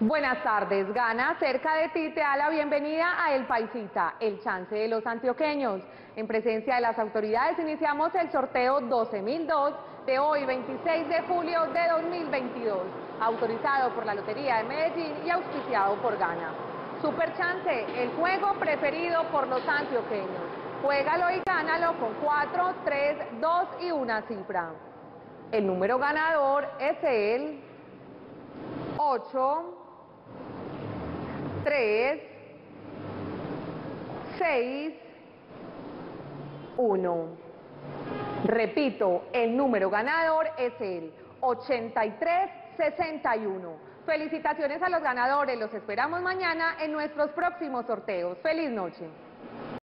Buenas tardes, Gana, cerca de ti te da la bienvenida a El Paisita, el chance de los antioqueños. En presencia de las autoridades iniciamos el sorteo 12002 de hoy, 26 de julio de 2022, autorizado por la Lotería de Medellín y auspiciado por Gana. Super Chance, el juego preferido por los antioqueños. Juégalo y gánalo con 4, 3, 2 y una cifra. El número ganador es el 8, 3, 6, 1. Repito, el número ganador es el 8361. Felicitaciones a los ganadores, los esperamos mañana en nuestros próximos sorteos. ¡Feliz noche!